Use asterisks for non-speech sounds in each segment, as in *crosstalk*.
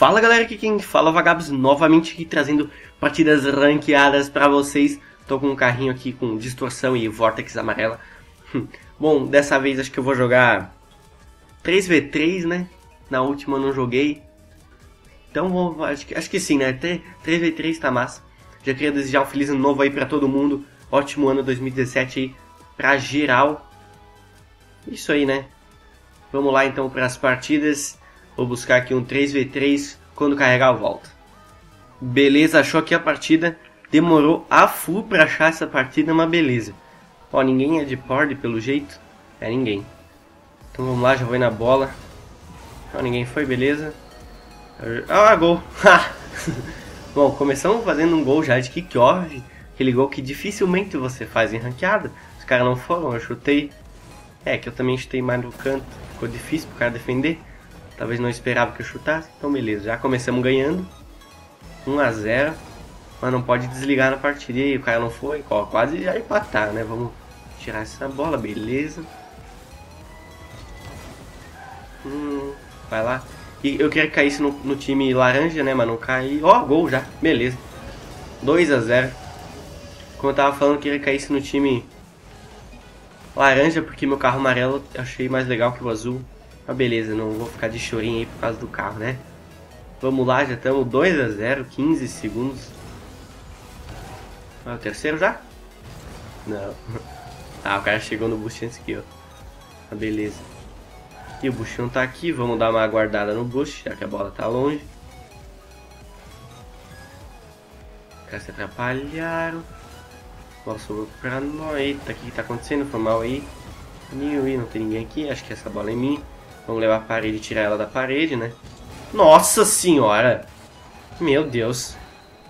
Fala galera, aqui quem fala é Vagabos novamente aqui trazendo partidas ranqueadas pra vocês. Tô com um carrinho aqui com distorção e vortex amarela. Bom, dessa vez acho que eu vou jogar 3v3, né? Na última eu não joguei. Então vou, acho, que, acho que sim, né? 3v3 tá massa. Já queria desejar um feliz ano novo aí pra todo mundo. Ótimo ano 2017 aí pra geral. Isso aí, né? Vamos lá então para as partidas. Vou buscar aqui um 3v3 quando carregar a volta. Beleza, achou aqui a partida. Demorou a full para achar essa partida, mas beleza. Ó, ninguém é de pord pelo jeito. É ninguém. Então vamos lá, já vou na bola. Ó, ninguém foi, beleza. Ah, gol. *laughs* Bom, começamos fazendo um gol já de kickoff. Aquele gol que dificilmente você faz em ranqueada. Os caras não foram, eu chutei. É, que eu também chutei mais no canto. Ficou difícil pro cara defender. Talvez não esperava que eu chutasse. Então beleza, já começamos ganhando. 1 a 0 Mas não pode desligar na partida. E aí, o cara não foi. Ó, quase já empatar, né? Vamos tirar essa bola, beleza. Hum, vai lá. E eu queria que caísse no, no time laranja, né? Mas não caiu. Ó, gol já. Beleza. 2 a 0 Como eu tava falando, eu queria que caísse no time laranja, porque meu carro amarelo achei mais legal que o azul. Mas beleza, não vou ficar de chorinho aí por causa do carro, né? Vamos lá, já estamos 2 a 0 15 segundos. Ah, o terceiro já? Não. *laughs* Ah, o cara chegou no boost antes que eu. Ah, beleza. E o buchão tá aqui, vamos dar uma guardada no boost, já que a bola tá longe. Os se atrapalharam. Bola sobrou pra nós. Eita, o que, que tá acontecendo? Foi mal aí. Não tem ninguém aqui, acho que essa bola é minha. Vamos levar a parede e tirar ela da parede, né? Nossa senhora! Meu Deus.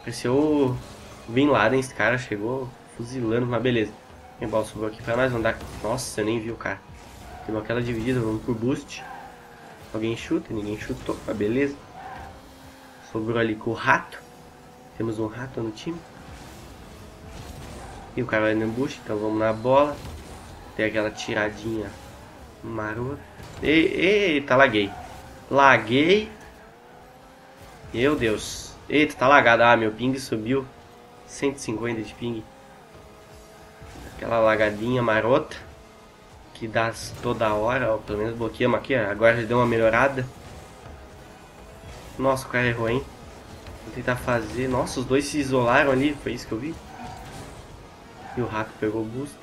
Pareceu o Bin Laden, esse cara chegou fuzilando, mas beleza. Tem bola sobrou aqui pra nós, andar. Nossa, eu nem vi o cara. Tem aquela dividida, vamos pro boost. Alguém chuta, ninguém chutou, mas beleza. Sobrou ali com o rato. Temos um rato no time. E o cara vai no boost, então vamos na bola. Tem aquela tiradinha marota. Eita, laguei. Laguei. Meu Deus. Eita, tá lagado. Ah, meu ping subiu. 150 de ping. Aquela lagadinha marota. Que dá toda hora. Ó, pelo menos bloqueamos aqui. Ó. Agora já deu uma melhorada. Nossa, o cara errou, hein? Vou tentar fazer. Nossa, os dois se isolaram ali. Foi isso que eu vi. E o rato pegou o boost.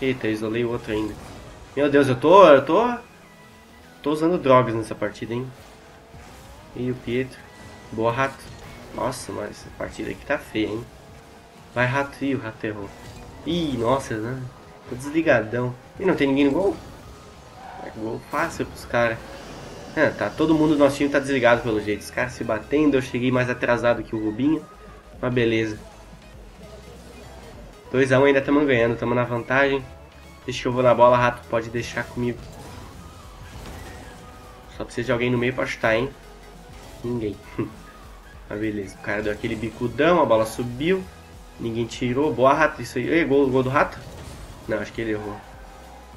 Eita, eu isolei o outro ainda. Meu Deus, eu tô. Eu tô. Tô usando drogas nessa partida, hein? E o Pietro. Boa, rato. Nossa, mas essa partida aqui tá feia, hein? Vai, rato. Ih, o rato errou. Ih, nossa, né? Tô desligadão. E não tem ninguém no gol? É gol fácil pros caras. É, tá, todo mundo do nosso time tá desligado pelo jeito. Os caras se batendo, eu cheguei mais atrasado que o Rubinho. Mas beleza. 2x1 um, ainda estamos ganhando, estamos na vantagem. Deixa que eu vou na bola, rato, pode deixar comigo. Só precisa de alguém no meio pra chutar, hein? Ninguém. *laughs* Mas beleza, o cara deu aquele bicudão, a bola subiu. Ninguém tirou. Boa, rato, isso aí. Ei, gol, gol do rato? Não, acho que ele errou.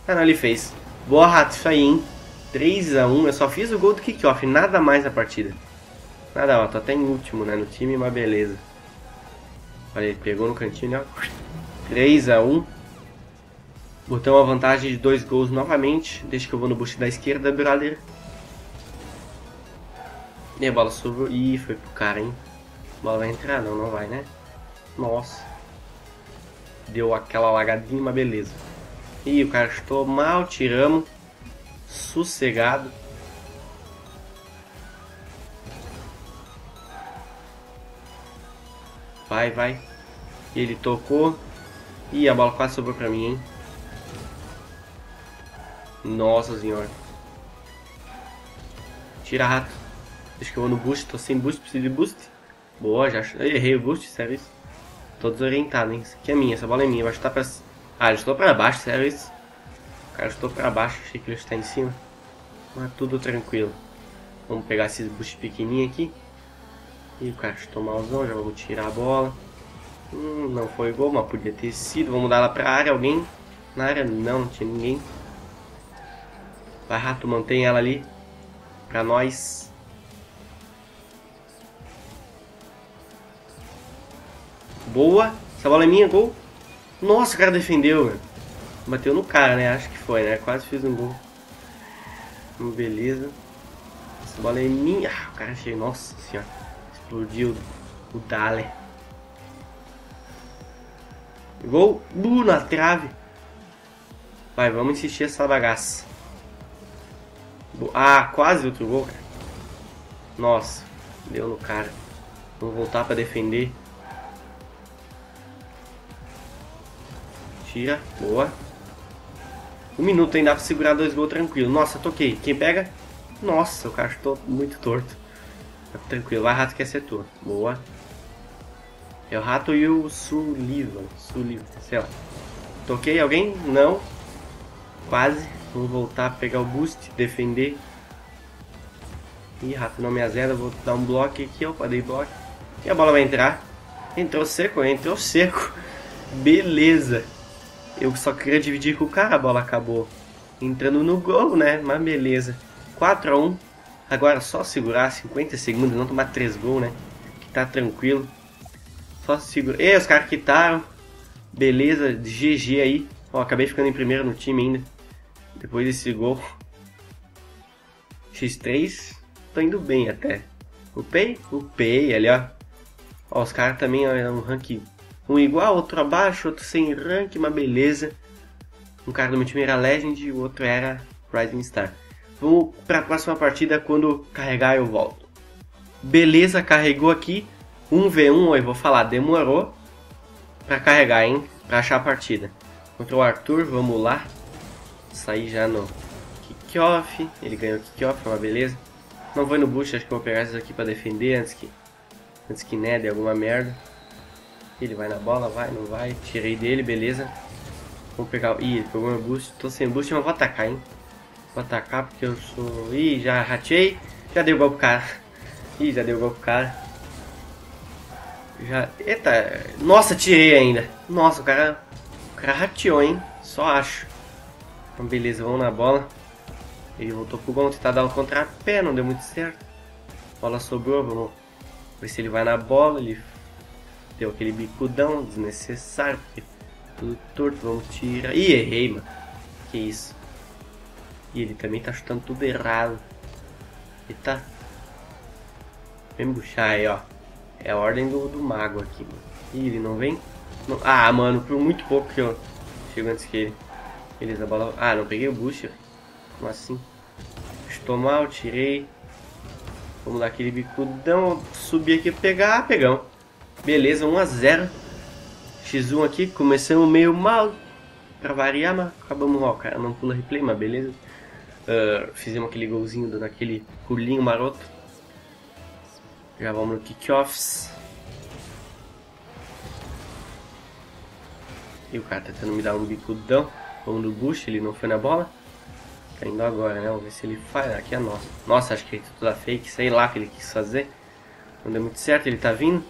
Ah, não, ele fez. Boa, rato, isso aí, hein? 3x1. Eu só fiz o gol do kickoff, nada mais na partida. Nada, ó, tô até em último, né, no time, mas beleza. Olha, ele pegou no cantinho, ó. 3x1. Botamos a vantagem de dois gols novamente. Deixa que eu vou no boost da esquerda, brother. E a bola subiu. Ih, foi pro cara, hein? A bola vai entrar? Não, não vai, né? Nossa. Deu aquela lagadinha, mas beleza. Ih, o cara chutou mal, tiramos. Sossegado. Vai, vai. Ele tocou. Ih, a bola quase sobrou pra mim, hein? Nossa senhora. Tira rato. Deixa que eu vou no boost. Tô sem boost, preciso de boost. Boa, já errei o boost, sério isso. Tô desorientado, hein. Isso aqui é minha, essa bola é minha. Vai chutar pra... Ah, ele chutou pra baixo, sério isso. Cara chutou pra baixo, achei que ele está em cima. Mas tudo tranquilo. Vamos pegar esses boost pequenininho aqui. E o cara chutou malzão, já vamos tirar a bola. Hum, não foi gol, mas podia ter sido. Vamos dar ela pra área, alguém? Na área não, não tinha ninguém. Vai, rato, mantém ela ali. Pra nós. Boa. Essa bola é minha, gol. Nossa, o cara defendeu. Bateu no cara, né? Acho que foi, né? Quase fiz um gol. Hum, beleza. Essa bola é minha. Ah, o cara achei Nossa senhora. Explodiu o Dale. Gol. Uh, na trave. Vai, vamos insistir essa bagaça. Ah, quase outro gol, cara. Nossa, deu no cara. Vamos voltar para defender. Tira, boa. Um minuto ainda dá pra segurar dois gols tranquilo. Nossa, toquei. Quem pega? Nossa, o cara estou muito torto. Tá tranquilo, vai rato que é setor. Boa. É o rato e o Sullivan. Sullivan, sei lá. Toquei alguém? Não. Quase. Vamos voltar pegar o boost, defender. Ih, rato não me azeda, vou dar um bloco aqui, opa, dei bloco. E a bola vai entrar. Entrou seco, entrou seco. *laughs* Beleza. Eu só queria dividir com o cara, a bola acabou entrando no gol, né? Mas beleza. 4 a 1 Agora só segurar 50 segundos, não tomar 3 gols, né? Que tá tranquilo. Só segurar. E os caras quitaram. Beleza, GG aí. Ó, acabei ficando em primeiro no time ainda. Depois desse gol. X3. Tô indo bem até. Upei? Upei ali, ó. Ó, os caras também, é um rank um igual, outro abaixo, outro sem rank, uma beleza. Um cara do meu time era Legend e o outro era Rising Star. Vamos para a próxima partida quando carregar eu volto. Beleza, carregou aqui. 1v1, eu vou falar, demorou para carregar, hein? Para achar a partida. Contra o Arthur, vamos lá. Sair já no kickoff. Ele ganhou o kickoff, é uma beleza. Não vou no bush, acho que vou pegar esses aqui para defender antes que antes que né, dê alguma merda. Ele vai na bola, vai, não vai. Tirei dele, beleza. Vamos pegar... Ih, ele pegou meu boost. Tô sem boost, mas vou atacar, hein. Vou atacar porque eu sou... Ih, já ratei. Já deu gol pro cara. *laughs* Ih, já deu gol pro cara. Já... Eita. Nossa, tirei ainda. Nossa, o cara... O cara rateou, hein. Só acho. Então, beleza, vamos na bola. Ele voltou pro gol, tentar dar o contrapé, não deu muito certo. A bola sobrou, vamos ver se ele vai na bola. Ele Deu aquele bicudão desnecessário, porque tudo torto, vamos tirar. Ih, errei, mano. Que isso. E ele também tá chutando tudo errado. Eita. Vem buchar aí, ó. É a ordem do, do mago aqui, mano. Ih, ele não vem? Não. Ah, mano, por muito pouco que eu chego antes que ele. Beleza, bola... Ah, não peguei o bucha. Como assim? Estou mal, tirei. Vamos dar aquele bicudão, subir aqui pegar. pegamos. Beleza, 1 a 0 X1 aqui, começamos meio mal pra variar, mas acabamos mal, cara. Não pula replay, mas beleza. Uh, fizemos aquele golzinho dando aquele pulinho maroto. Já vamos no kickoffs. E o cara tentando me dar um bicudão. Vamos no bush, ele não foi na bola. Tá indo agora, né? Vamos ver se ele faz. Aqui é nossa. Nossa, acho que é tudo fake. Sei lá o que ele quis fazer. Não deu muito certo, ele tá vindo.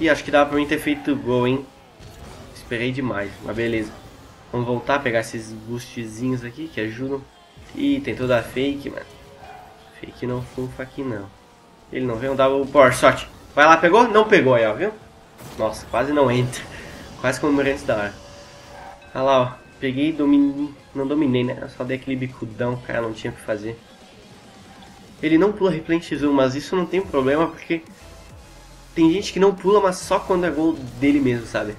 Ih, acho que dava pra mim ter feito gol, hein? Esperei demais, mas beleza. Vamos voltar pegar esses boostzinhos aqui que ajudam. Ih, tem toda fake, mano. Fake não funfa aqui não. Ele não veio dar o power shot. Vai lá, pegou? Não pegou aí, ó, viu? Nossa, quase não entra. *laughs* Quase como antes da hora. Olha lá, ó. Peguei e dominei. Não dominei, né? Só dei aquele bicudão, cara, não tinha o que fazer. Ele não pula replay X1, mas isso não tem problema porque tem gente que não pula, mas só quando é gol dele mesmo, sabe?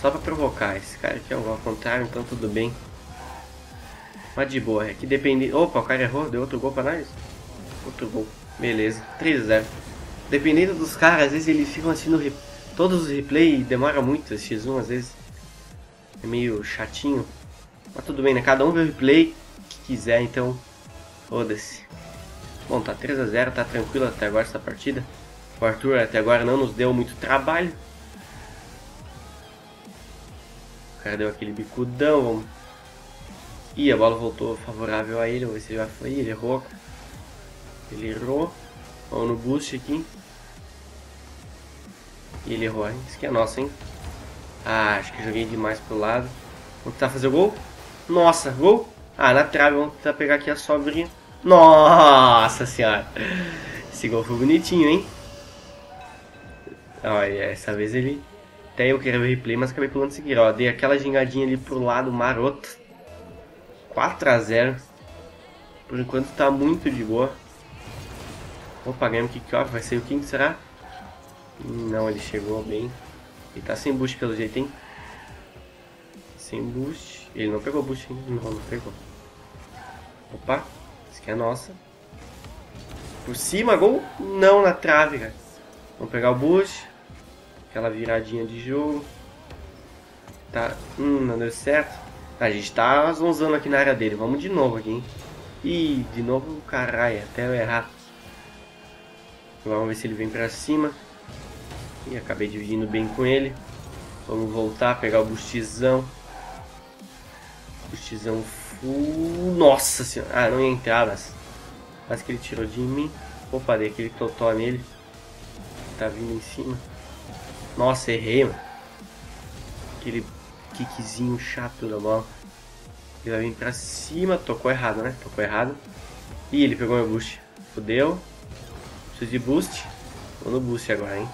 Só pra provocar. Esse cara aqui é o ao contrário, então tudo bem. Mas de boa, é que depende... Opa, o cara errou, deu outro gol pra nós. Outro gol, beleza. 3 0 Dependendo dos caras, às vezes eles ficam no... Re... Todos os replay demora muito, esse X1 às vezes. É meio chatinho. Mas tudo bem, né? Cada um vê o replay que quiser, então... Foda-se. Bom, tá 3 a 0 tá tranquilo até agora essa partida. O Arthur até agora não nos deu muito trabalho. O cara deu aquele bicudão. Vamos... Ih, a bola voltou favorável a ele. Vamos ver se já foi. Ele errou. Ele errou. Vamos no boost aqui. E ele errou? Isso aqui é nosso, hein? Ah, acho que joguei demais pro lado. Vamos tentar fazer o gol. Nossa, gol. Ah, na trave. Vamos tentar pegar aqui a sobrinha. Nossa senhora. Esse gol foi bonitinho, hein? Olha, essa vez ele Até eu queria ver replay, mas acabei pulando seguir. Ó, dei aquela gingadinha ali pro lado maroto. 4 a 0 Por enquanto tá muito de boa. Opa, ganhamos kickoff. Vai ser o King, será? Não, ele chegou bem. Ele tá sem boost pelo jeito, hein? Sem boost. Ele não pegou boost hein? não, não pegou. Opa, isso aqui é nossa. Por cima, gol? Não, na trave, cara. Vamos pegar o boost. Aquela viradinha de jogo. Tá, hum, não deu certo. A gente tá zonzando aqui na área dele. Vamos de novo aqui, hein. Ih, de novo, caralho, até eu errar. Vamos ver se ele vem pra cima. E acabei dividindo bem com ele. Vamos voltar, pegar o boostzão. X1 é full. Nossa senhora. Ah, não ia entrar, mas. Mas que ele tirou de mim. Opa, dei aquele totó nele. Tá vindo em cima. Nossa, errei, mano. Aquele kickzinho chato da bola. Ele vai vir pra cima. Tocou errado, né? Tocou errado. Ih, ele pegou meu boost. Fudeu. Preciso de boost. Tô no boost agora, hein?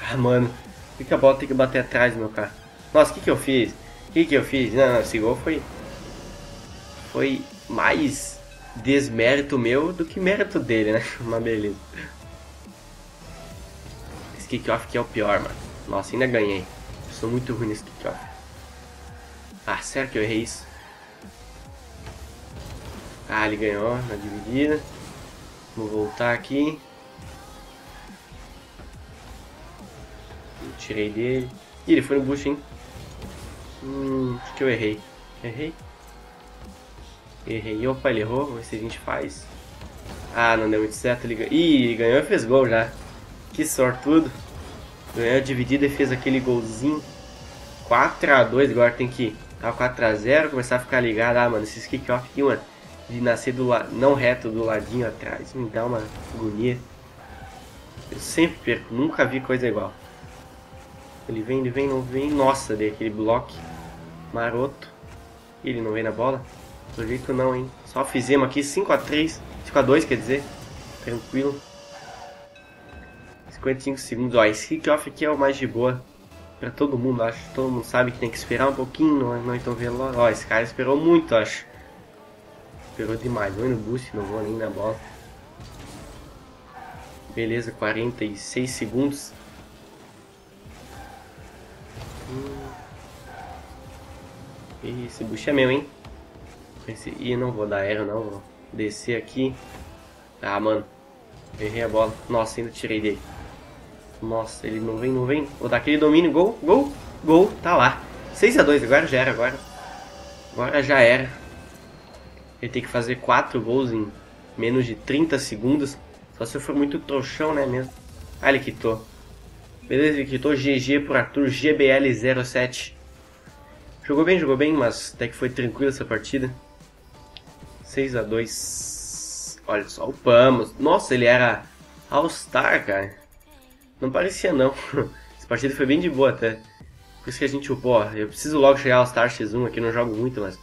Ah, mano. Por que a bola tem que bater atrás, meu cara? Nossa, o que, que eu fiz? Que que eu fiz? Não, não, esse gol foi... Foi mais desmérito meu do que mérito dele, né? *laughs* Mas beleza. Esse kickoff aqui é o pior, mano. Nossa, ainda ganhei. sou muito ruim nesse kickoff. Ah, será que eu errei isso? Ah, ele ganhou na dividida. Vou voltar aqui. Eu tirei dele. Ih, ele foi no bush, hein? Hum, acho que eu errei. Errei? Errei. Opa, ele errou. Vamos ver se a gente faz. Ah, não deu muito certo. Ele ganhou. Ih, ele ganhou e fez gol já. Que sortudo. Ganhou dividida e fez aquele golzinho. 4x2. Agora tem que... Tá 4x0. Começar a ficar ligado. Ah, mano, esses kickoff aqui, mano. De nascer do lado... Não reto, do ladinho atrás. Me dá uma agonia. Eu sempre perco. Nunca vi coisa igual. Ele vem, ele vem, não vem. Nossa, dei aquele bloco maroto. Ele não vem na bola? Do jeito não, hein? Só fizemos aqui 5x3. 5x2, quer dizer. Tranquilo. 55 segundos. Ó, esse kickoff aqui é o mais de boa. Pra todo mundo, acho. Todo mundo sabe que tem que esperar um pouquinho. Não, é, não é tão veloz. Ó, esse cara esperou muito, acho. Esperou demais. Vou no boost, não vou nem na bola. Beleza, 46 segundos. Hum. Esse bucho é meu, hein? Esse... Ih, não vou dar aero, não. Vou descer aqui. Ah, mano. Errei a bola. Nossa, ainda tirei dele. Nossa, ele não vem, não vem. Vou dar aquele domínio. Gol, gol, gol. Tá lá. 6x2. Agora já era, agora. Agora já era. Ele tem que fazer 4 gols em menos de 30 segundos. Só se eu for muito trouxão, né, mesmo. Ah, ele quitou. Beleza, ele quitou GG por Arthur GBL07. Jogou bem, jogou bem, mas até que foi tranquila essa partida. 6 a 2 Olha só, upamos. Nossa, ele era All-Star, cara. Não parecia não. *laughs* Essa partida foi bem de boa até. Por isso que a gente ó. Eu preciso logo chegar All-Star X1 aqui, não jogo muito, mas...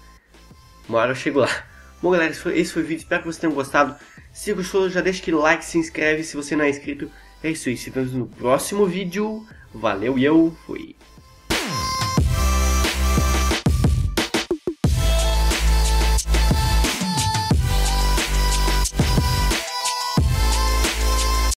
Uma hora eu chego lá. *laughs* Bom, galera, esse foi, esse foi o vídeo. Espero que vocês tenham gostado. Se gostou, já deixa aquele like, se inscreve se você não é inscrito. É isso aí, se vemos no próximo vídeo. Valeu e eu fui.